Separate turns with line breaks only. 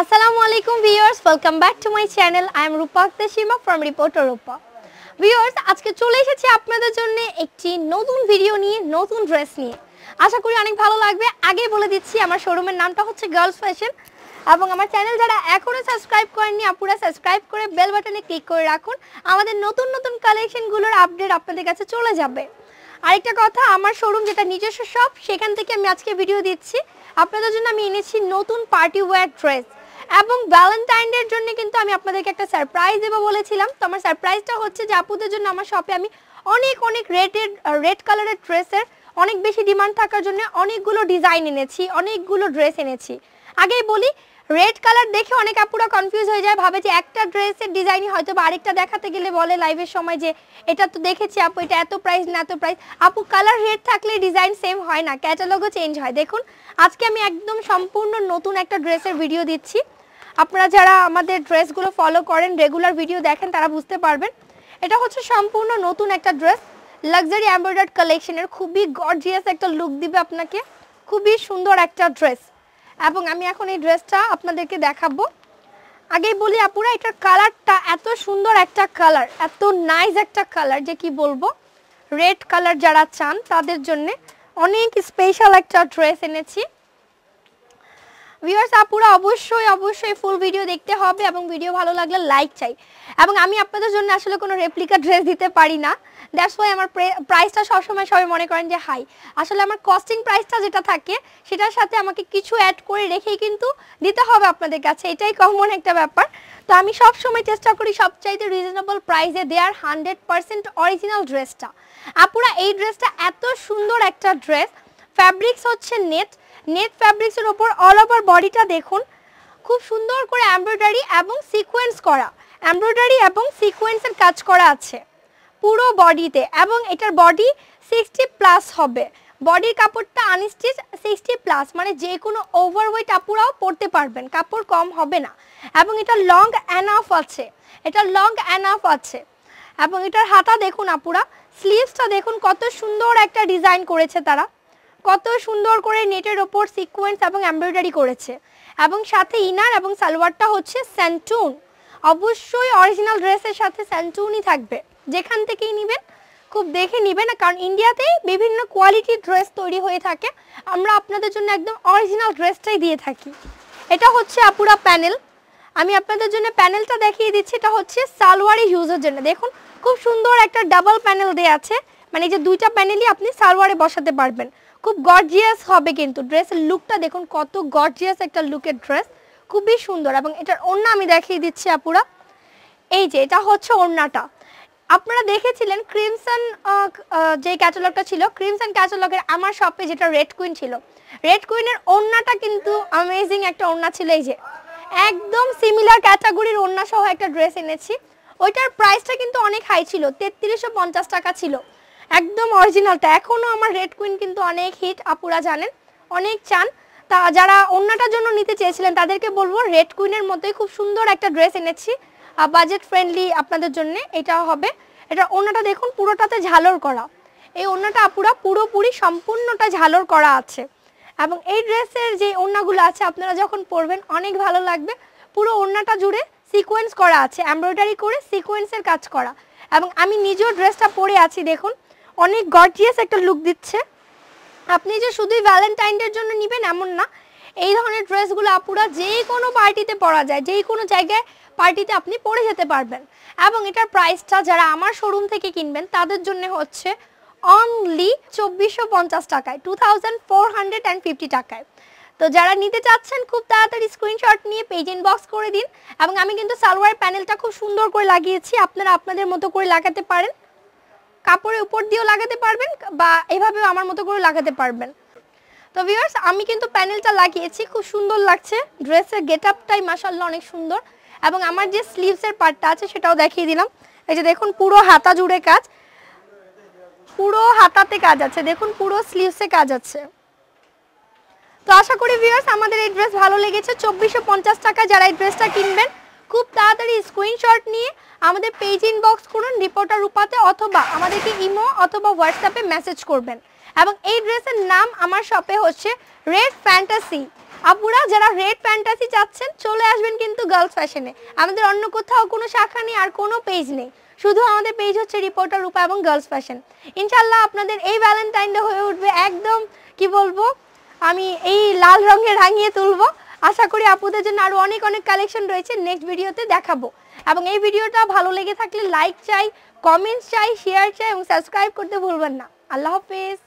আসসালামু আলাইকুম viewers welcome back to my channel I am Rupa Seema from reporter Rupa viewers আজকে চলে এসেছি আপনাদের জন্য একটি নতুন ভিডিও নিয়ে, নতুন ড্রেস নিয়ে। আশা করি অনেক ভালো লাগবে। আগে বলে দিচ্ছি, আমার শোরুমের নামটা হচ্ছে গার্লস ফ্যাশন এবং আমার চ্যানেল যারা এখনও সাবস্ক্রাইব করেননি, আপুরা সাবস্ক্রাইব করে বেল বাটনে ক্লিক করে রাখুন। আমাদের নতুন নতুন কালেকশনগুলোর আপডেট আপনাদের কাছে চলে যাবে। আরেকটা কথা, আমার শোরুম যেটা নিজস্ব শপ সেখান থেকে আমি আজকে ভিডিও দিচ্ছি। আপনাদের জন্য আমি এনেছি নতুন পার্টি ওয়্যার ড্রেস এবং ভ্যালেন্টাইন ডের জন্য কিন্তু আমি আপনাদেরকে একটা সারপ্রাইজ দেবো বলেছিলাম। তো আমার সারপ্রাইজটা হচ্ছে যে আপুদের জন্য আমার শপে আমি অনেক অনেক রেটেড রেড কালারের ড্রেসের অনেক বেশি ডিমান্ড থাকার জন্য অনেকগুলো ডিজাইন এনেছি, অনেকগুলো ড্রেস এনেছি। আগেই বলি রেড কালার দেখে অনেক আপুরা কনফিউজ হয়ে যায়, ভাবে যে একটা ড্রেসের ডিজাইনই হয়তো বা আরেকটা দেখাতে গেলে বলে লাইভের সময় যে, এটা তো দেখেছি আপু, এটা এত প্রাইস না এত প্রাইস আপু কালার রেড থাকলে ডিজাইন সেম হয় না ক্যাটালগও চেঞ্জ হয়। দেখুন, আজকে আমি একদম সম্পূর্ণ নতুন একটা ড্রেসের ভিডিও দিচ্ছি। আপনারা যারা আমাদের ড্রেসগুলো ফলো করেন রেগুলার ভিডিও দেখেন, তারা বুঝতে পারবেন। এটা হচ্ছে সম্পূর্ণ নতুন একটা ড্রেস লাক্সারি এমব্রয়ডার্ড কালেকশনের খুবই গর্জিয়াস একটা লুক দিবে আপনাকে। খুবই সুন্দর একটা ড্রেস এবং আমি এখন এই ড্রেসটা আপনাদেরকে দেখাবো। আগেই বলি আপুরা, এটার কালারটা এত সুন্দর একটা কালার এত নাইস একটা কালার যে কি বলব? রেড কালার যারা চান, তাদের জন্য অনেক স্পেশাল একটা ড্রেস এনেছি। ভিউয়ার্স আপুরা অবশ্যই অবশ্যই ফুল ভিডিও দেখতে হবে এবং ভিডিও ভালো লাগলে লাইক চাই। এবং আমি আপনাদের জন্য আসলে কোনো রেপ্লিকা ড্রেস দিতে পারি না। দ্যাটস ওয়াই আমার প্রাইসটা সবসময় সবাই মনে করেন যে, হাই। আসলে আমার কস্টিং প্রাইসটা যেটা থাকে, সেটার সাথে আমাকে কিছু অ্যাড করে রেখেই কিন্তু দিতে হবে আপনাদের কাছে। এটাই কমন একটা ব্যাপার। তো আমি সব সময় চেষ্টা করি সবচাইতে রিজনেবল প্রাইসে দেওয়ার হান্ড্রেড পার্সেন্ট অরিজিনাল ড্রেসটা আপুরা, এই ড্রেসটা এত সুন্দর একটা ড্রেস ফ্যাব্রিক্স হচ্ছে নেট নেট ফ্যাব্রিক্সের ওপর অল ওভার বডিটা দেখুন। খুব সুন্দর করে এমব্রয়ডারি এবং সিকোয়েন্স করা। এমব্রয়ডারি এবং সিকোয়েন্সের কাজ করা আছে। পুরো বডিতে এবং এটার বডি সিক্সটি প্লাস হবে। বডির কাপড়টা আনস্টিচ সিক্সটি প্লাস মানে যে কোনো ওভারওয়েট আপুরাও পরতে পারবেন। কাপড় কম হবে না। এবং এটা লং অ্যানাফ আছে। এটা লং অ্যানাফ আছে। এবং এটার হাতা দেখুন আপুরা। স্লিভসটা দেখুন কত সুন্দর একটা ডিজাইন করেছে তারা। কত সুন্দর করে নেটের ওপর সিকোয়েন্স এবং এমব্রয়ডারি করেছে। এবং সাথে ইনার এবং সালোয়ারটা হচ্ছে স্যান্টুন অবশ্যই অরিজিনাল ড্রেসের সাথে স্যান্টুনই থাকবে। যেখান থেকেই নেবেন, খুব দেখে নেবেন। কারণ ইন্ডিয়াতেই বিভিন্ন কোয়ালিটির ড্রেস তৈরি হয়ে থাকে। আমরা আপনাদের জন্য একদম অরিজিনাল ড্রেসটাই দিয়ে থাকি। এটা হচ্ছে আপুরা প্যানেল আমি আপনাদের জন্য প্যানেলটা দেখিয়ে দিচ্ছি। এটা হচ্ছে সালোয়ারি ইউজের জন্য। দেখুন, খুব সুন্দর একটা ডাবল প্যানেল দেওয়া আছে। মানে যে দুইটা প্যানেলই আপনি সালোয়ারে বসাতে পারবেন। খুব গর্জিয়াস হবে কিন্তু ড্রেসের লুকটা দেখুন কত গর্জিয়াস একটা লুকের ড্রেস খুবই সুন্দর এবং এটার ওড়না আমি দেখিয়ে দিচ্ছি আপুরা। এই যে, এটা হচ্ছে ওড়নাটা। আপনারা দেখেছিলেন ক্রিমসন যে ক্যাটালগটা ছিল ক্রিমসন ক্যাটালগের আমার শপে যেটা রেড কুইন ছিল। রেড কুইনের ওড়নাটা কিন্তু অ্যামেজিং একটা ওড়না ছিল। এই যে, একদম সিমিলার ক্যাটাগরির ওড়না সহ একটা ড্রেস এনেছি। ওইটার প্রাইসটা কিন্তু অনেক হাই ছিল, তেত্রিশশো টাকা ছিল। একদম অরিজিনালটা এখনও আমার রেড কুইন কিন্তু অনেক হিট আপুরা জানেন, অনেক চান। তা যারা অন্যটার জন্য নিতে চেয়েছিলেন, তাদেরকে বলব রেড কুইনের মতোই খুব সুন্দর একটা ড্রেস এনেছি। বাজেট ফ্রেন্ডলি আপনাদের জন্য এটা হবে। এটা অন্যটা দেখুন, পুরোটাতে ঝালর করা। এই অন্যটা আপুরা পুরোপুরি সম্পূর্ণটা ঝালর করা আছে। এবং এই ড্রেসের যে ওড়নাগুলো আছে, আপনারা যখন পরবেন, অনেক ভালো লাগবে। পুরো ওড়নাটা জুড়ে সিকোয়েন্স করা আছে এমব্রয়ডারি করে সিকোয়েন্সের কাজ করা। এবং আমি নিজেও ড্রেসটা পরে আছি, দেখুন। অনেক গর্জিয়াস একটা লুক দিচ্ছে। আপনি যে শুধুই ভ্যালেন্টাইনদের জন্য নেবেন এমন না, এই ধরনের ড্রেসগুলো আপুরা যে কোনো পার্টিতে পরা যায় যেই কোনো জায়গায় পার্টিতে আপনি পরে যেতে পারবেন। এবং এটার প্রাইসটা যারা আমার শোরুম থেকে কিনবেন, তাদের জন্য হচ্ছে অনলি চব্বিশশো পঞ্চাশ টাকায় two thousand four hundred and fifty টাকায়। তো যারা নিতে চাচ্ছেন, খুব তাড়াতাড়ি স্ক্রিনশট নিয়ে পেজ ইনবক্স করে দিন। এবং আমি কিন্তু সালোয়ার প্যানেলটা খুব সুন্দর করে লাগিয়েছি, আপনারা আপনাদের মতো করে লাগাতে পারেন। কাপড়ের উপর দিয়েও লাগাতে পারবেন বা এভাবেও আমার মতো করে লাগাতে পারবেন। তো ভিউয়ার্স আমি কিন্তু প্যানেলটা লাগিয়েছি, খুব সুন্দর লাগছে। ড্রেসের গেট আপটাই মাসাল্লাহ অনেক সুন্দর। এবং আমার যে স্লিভসের পার্টটা আছে সেটাও দেখিয়ে দিলাম। এই যে দেখুন, পুরো হাতা জুড়ে কাজ। পুরো হাতাতে কাজ আছে। দেখুন, পুরো স্লিভসে কাজ আছে। তো আশা করি ভিউয়ার্স আমাদের এই ড্রেস ভালো লেগেছে। চব্বিশশো টাকা যারা এই ড্রেসটা কিনবেন খুব তাড়াতাড়ি স্ক্রিনশট নিয়ে আমাদের পেজ ইনবক্স করুন রিপোর্টার রূপাতে অথবা আমাদেরকে ইমো অথবা হোয়াটসঅ্যাপে মেসেজ করবেন। এবং এই ড্রেসের নাম আমার শপে হচ্ছে রেড ফ্যান্টাসি আপুরা, যারা রেড ফ্যান্টাসি চাচ্ছেন, চলে আসবেন কিন্তু গার্লস ফ্যাশনে আমাদের অন্য কোথাও কোনো শাখা নেই, আর কোনো পেজ নেই। শুধু আমাদের পেজ হচ্ছে রিপোর্টার রূপা এবং গার্লস ফ্যাশন ইনশাল্লাহ আপনাদের এই ভ্যালেন্টাইন ডে হয়ে উঠবে একদম, কি বলব, আমি এই লাল রঙে রাঙিয়ে তুলবো। আশা করি আপুদের জন্য আরও অনেক অনেক কালেকশন রয়েছে। নেক্সট ভিডিওতে দেখাবো। এবং এই ভিডিওটা ভালো লেগে থাকলে লাইক চাই কমেন্টস চাই শেয়ার চাই এবং সাবস্ক্রাইব করতে ভুলবেন না। আল্লাহ হাফেজ।